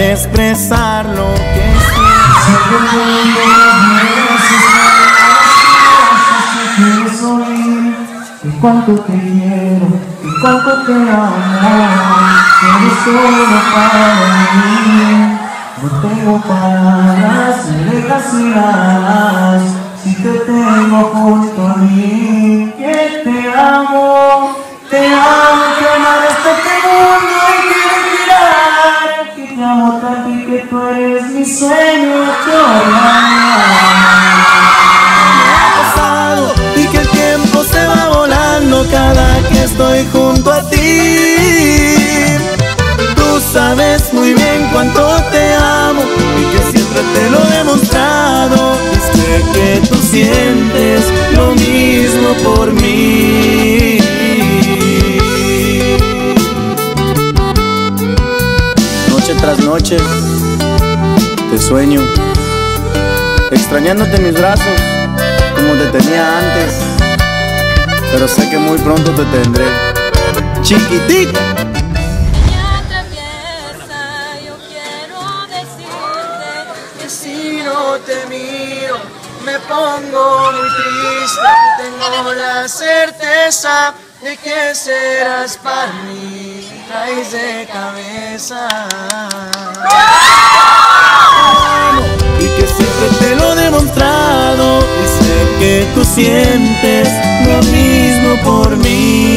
expresar lo que Y cuánto te quiero, y cuánto te amo, eres solo para mí. No tengo palabras, alas, si te tengo junto a mí. Mi sueño, y que el tiempo se va volando cada que estoy junto a ti. Tú sabes muy bien cuánto te amo y que siempre te lo he demostrado. Y sé que tú sientes lo mismo por mí. Noche tras noche te sueño, extrañándote mis brazos como te tenía antes, pero sé que muy pronto te tendré, chiquitita. yo quiero decirte que si no te miro me pongo muy triste. Tengo la certeza de que serás para mí raíz de cabeza. tú sientes lo mismo por mí.